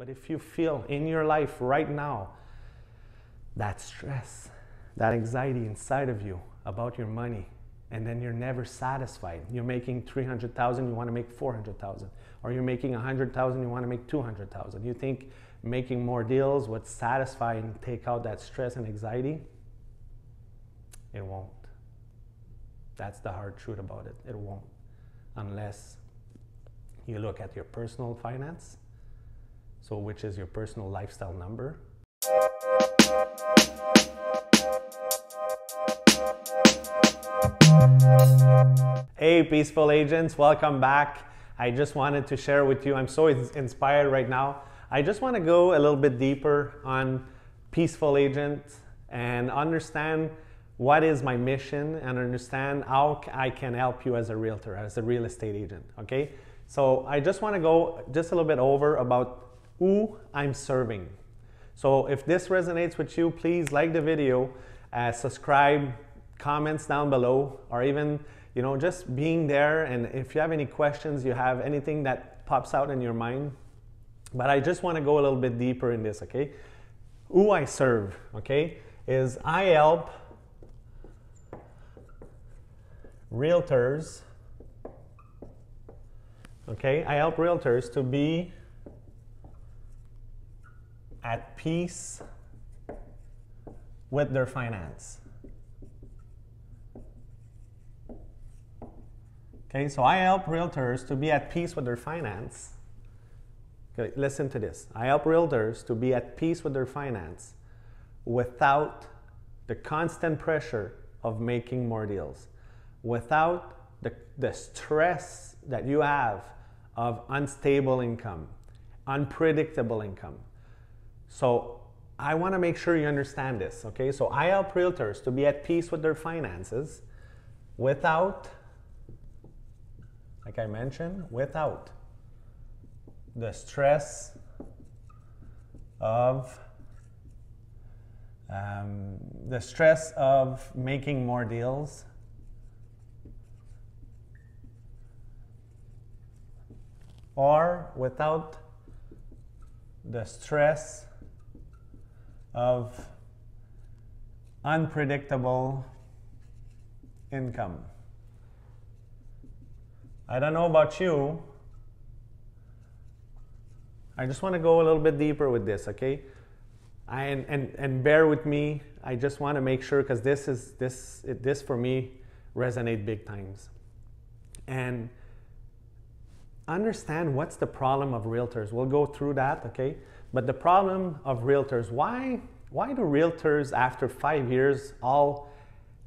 But if you feel in your life right now that stress, that anxiety inside of you about your money, and then you're never satisfied. You're making 300,000, you want to make 400,000. Or you're making 100,000, you want to make 200,000. You think making more deals would satisfy and take out that stress and anxiety? It won't. That's the hard truth about it. It won't. Unless you look at your personal finance, so which is your personal lifestyle number, Hey, peaceful agents, welcome back. I just wanted to share with you, I'm so inspired right now. I just want to go a little bit deeper on peaceful agents and understand what is my mission and understand how I can help you as a realtor, as a real estate agent. Okay, so I just want to go just a little bit over about who I'm serving. So if this resonates with you, please like the video, uh, subscribe, comments down below, or even you know just being there. And if you have any questions, you have anything that pops out in your mind. But I just want to go a little bit deeper in this. Okay, who I serve. Okay, is I help realtors. Okay, I help realtors to be at peace with their finance. Okay, so I help realtors to be at peace with their finance. Okay, listen to this. I help realtors to be at peace with their finance without the constant pressure of making more deals without the, the stress that you have of unstable income, unpredictable income. So I want to make sure you understand this, okay? So I help realtors to be at peace with their finances without, like I mentioned, without the stress of um, the stress of making more deals or without the stress of unpredictable income. I don't know about you. I just want to go a little bit deeper with this, okay? I, and, and, and bear with me. I just want to make sure because this is this it, this for me resonate big times. And understand what's the problem of realtors. We'll go through that, okay? But the problem of realtors, why, why do realtors after five years all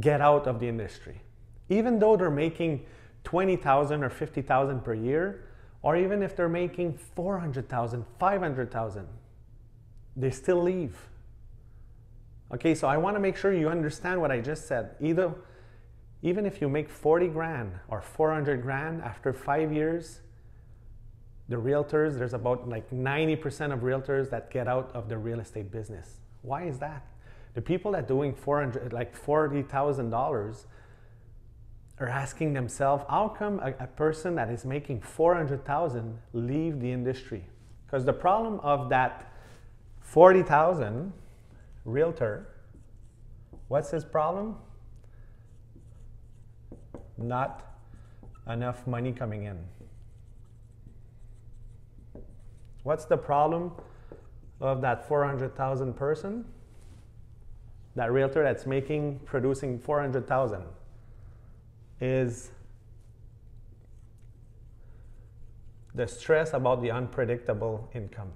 get out of the industry? Even though they're making 20,000 or 50,000 per year, or even if they're making 400,000, 500,000, they still leave. Okay, so I want to make sure you understand what I just said. Either even if you make 40 grand or 400 grand after 5 years, the realtors, there's about like 90% of realtors that get out of the real estate business. Why is that? The people that doing 400, like $40,000 are asking themselves, how come a, a person that is making 400,000 leave the industry? Because the problem of that 40,000 realtor, what's his problem? Not enough money coming in. What's the problem of that 400,000 person? That realtor that's making, producing 400,000 is the stress about the unpredictable income.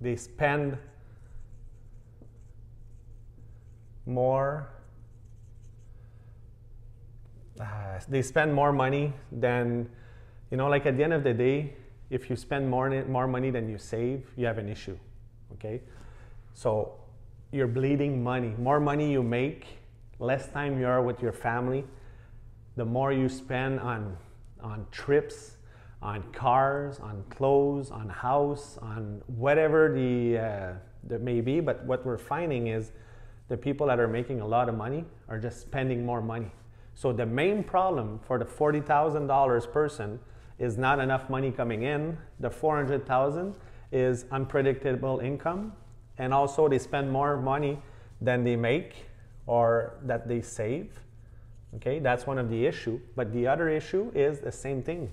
They spend more they spend more money than, you know, like at the end of the day, if you spend more, more money than you save, you have an issue, okay? So you're bleeding money. More money you make, less time you are with your family, the more you spend on, on trips, on cars, on clothes, on house, on whatever the, uh, that may be. But what we're finding is the people that are making a lot of money are just spending more money So the main problem for the $40,000 person is not enough money coming in. The 400,000 is unpredictable income and also they spend more money than they make or that they save. Okay, that's one of the issue. But the other issue is the same thing.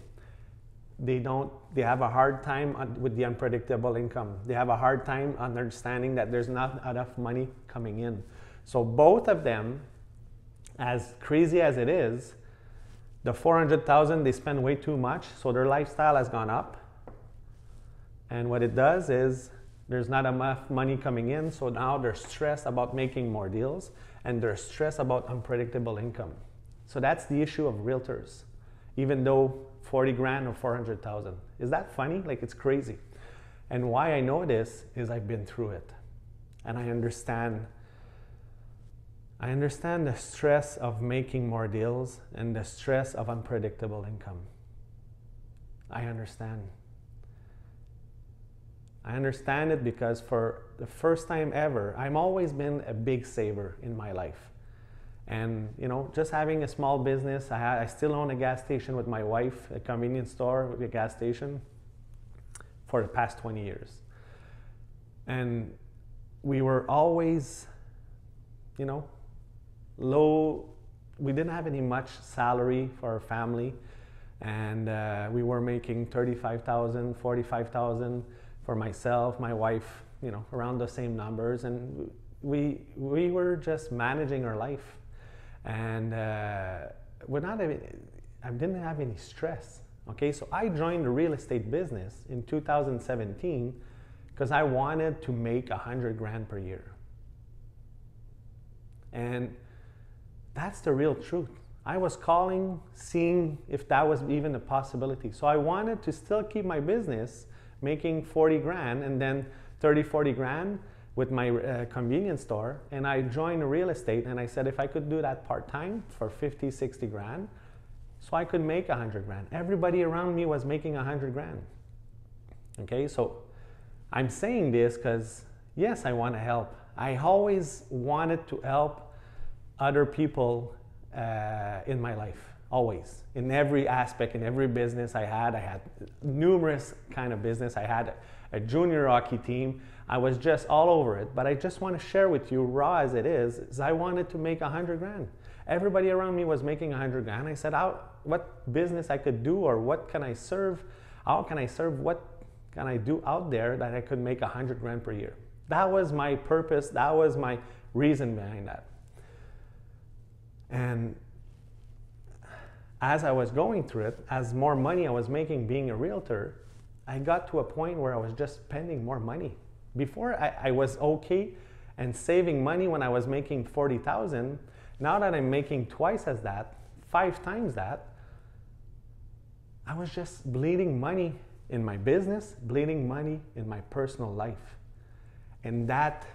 They don't. They have a hard time with the unpredictable income. They have a hard time understanding that there's not enough money coming in. So both of them, as crazy as it is, the 400,000 they spend way too much, so their lifestyle has gone up. And what it does is there's not enough money coming in, so now they're stressed about making more deals and they're stressed about unpredictable income. So that's the issue of realtors, even though 40 grand or 400,000. Is that funny? Like it's crazy. And why I know this is I've been through it and I understand I understand the stress of making more deals and the stress of unpredictable income. I understand. I understand it because for the first time ever, I've always been a big saver in my life. And you know, just having a small business, I, I still own a gas station with my wife, a convenience store with a gas station for the past 20 years. And we were always, you know, low, we didn't have any much salary for our family. And uh, we were making 35,000, 45,000 for myself, my wife, you know, around the same numbers. And we, we were just managing our life. And uh, we're not I didn't have any stress. Okay, so I joined the real estate business in 2017 because I wanted to make a hundred grand per year. And that's the real truth. I was calling, seeing if that was even a possibility. So I wanted to still keep my business making 40 grand and then 30, 40 grand with my uh, convenience store. And I joined real estate and I said if I could do that part time for 50, 60 grand, so I could make 100 grand. Everybody around me was making 100 grand. Okay, so I'm saying this because yes, I want to help. I always wanted to help other people uh, in my life always. In every aspect in every business i had i had numerous kind of business. I had a junior hockey team. I was just all over it but i just want to share with you raw as it is is i wanted to make a hundred grand. Everybody around me was making a hundred grand. I said how, what business i could do or what can i serve? How can i serve? What can i do out there that i could make a hundred grand per year? That was my purpose. That was my reason behind that and as I was going through it, as more money I was making being a realtor, I got to a point where I was just spending more money. Before I, I was okay and saving money when I was making 40,000. Now that I'm making twice as that, five times that, I was just bleeding money in my business, bleeding money in my personal life. And that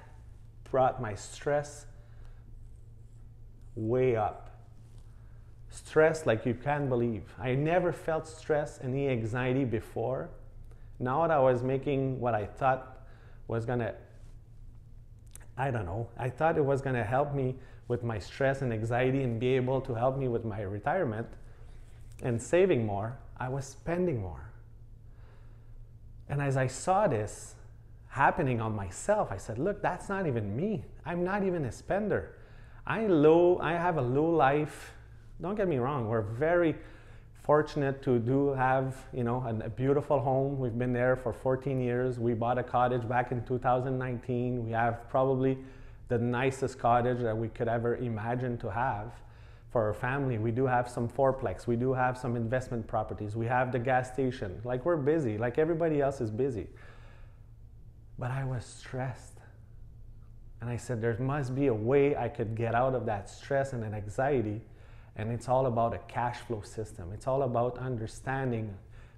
brought my stress way up. Stress like you can't believe. I never felt stress, any anxiety before. Now that I was making what I thought was gonna, I don't know, I thought it was gonna help me with my stress and anxiety and be able to help me with my retirement and saving more, I was spending more. And as I saw this happening on myself, I said, look, that's not even me. I'm not even a spender. I low, I have a low life. Don't get me wrong. We're very fortunate to do have you know a, a, beautiful home. We've been there for 14 years. We bought a cottage back in 2019. We have probably the nicest cottage that we could ever imagine to have for our family. We do have some fourplex. We do have some investment properties. We have the gas station. Like we're busy. Like everybody else is busy. But I was stressed. And I said, there must be a way I could get out of that stress and that anxiety. And it's all about a cash flow system. It's all about understanding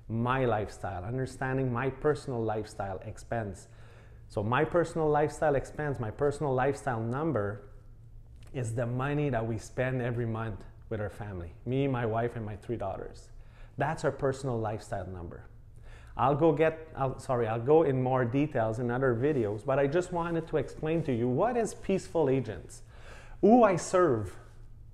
my lifestyle, understanding my personal lifestyle expense. So, my personal lifestyle expense, my personal lifestyle number is the money that we spend every month with our family me, my wife, and my three daughters. That's our personal lifestyle number. I'll go get, I'll, sorry, I'll go in more details in other videos, but I just wanted to explain to you what is Peaceful Agents, who I serve,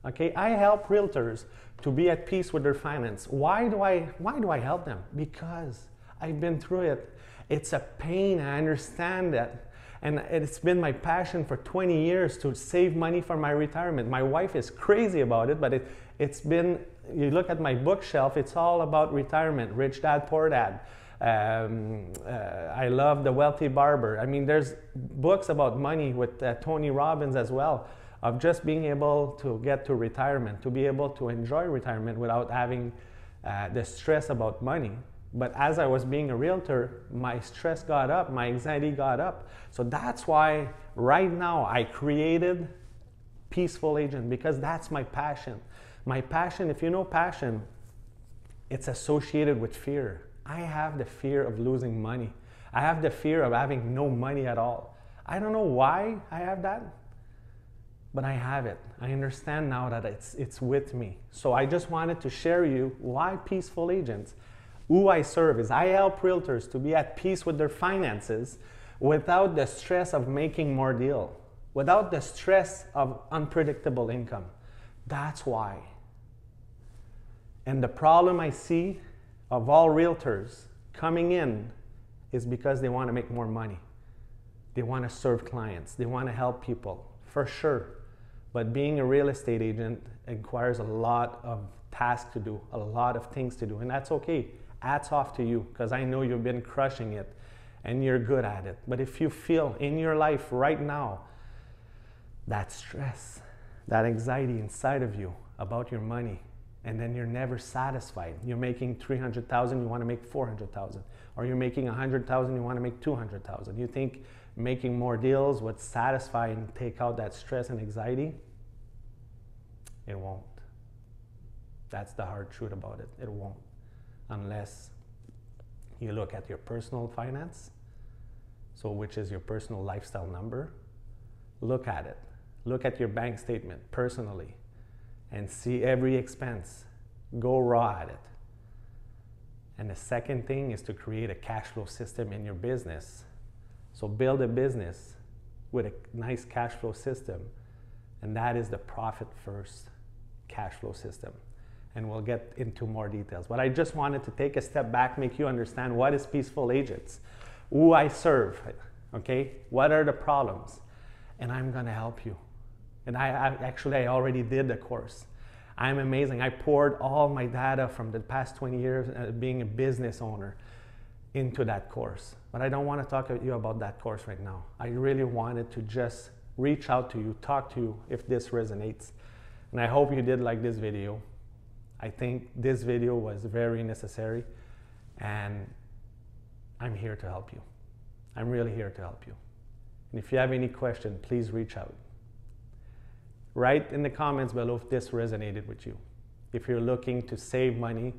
Okay, I help realtors to be at peace with their finance. Why do I why do I help them? Because I've been through it. It's a pain. I understand that. And it's been my passion for 20 years to save money for my retirement. My wife is crazy about it, but it, it's been, you look at my bookshelf, it's all about retirement Rich Dad, Poor Dad. Um, uh, I love The Wealthy Barber. I mean, there's books about money with uh, Tony Robbins as well, of just being able to get to retirement, to be able to enjoy retirement without having uh, the stress about money. But as I was being a realtor, my stress got up, my anxiety got up. So that's why right now I created Peaceful Agent because that's my passion. My passion, if you know passion, it's associated with fear. I have the fear of losing money. I have the fear of having no money at all. I don't know why I have that, but I have it. I understand now that it's, it's with me. So I just wanted to share you why Peaceful Agents who I serve is I help realtors to be at peace with their finances without the stress of making more deal, without the stress of unpredictable income. That's why. And the problem I see of all realtors coming in is because they want to make more money. They want to serve clients. They want to help people, for sure. But being a real estate agent requires a lot of tasks to do, a lot of things to do, and that's okay hats off to you because I know you've been crushing it and you're good at it. But if you feel in your life right now that stress, that anxiety inside of you about your money, and then you're never satisfied. You're making 300,000, you want to make 400,000. Or you're making 100,000, you want to make 200,000. You think making more deals would satisfy and take out that stress and anxiety? It won't. That's the hard truth about it. It won't unless you look at your personal finance, so which is your personal lifestyle number. Look at it. Look at your bank statement personally and see every expense. Go raw at it. And the second thing is to create a cash flow system in your business. So build a business with a nice cash flow system, and that is the profit first cash flow system and we'll get into more details. But I just wanted to take a step back, make you understand what is Peaceful Agents, who I serve, okay? What are the problems? And I'm gonna help you. And I, I actually, I already did the course. I'm amazing. I poured all my data from the past 20 years uh, being a business owner into that course. But I don't want to talk to you about that course right now. I really wanted to just reach out to you, talk to you if this resonates. And I hope you did like this video. I think this video was very necessary and I'm here to help you. I'm really here to help you. And if you have any question, please reach out. Write in the comments below if this resonated with you. If you're looking to save money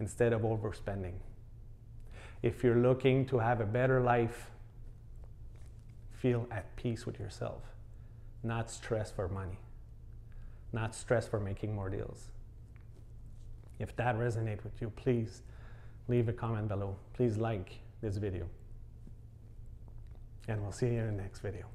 instead of overspending. If you're looking to have a better life, feel at peace with yourself, not stress for money, not stress for making more deals. If that resonates with you, please leave a comment below. Please like this video. And we'll see you in the next video.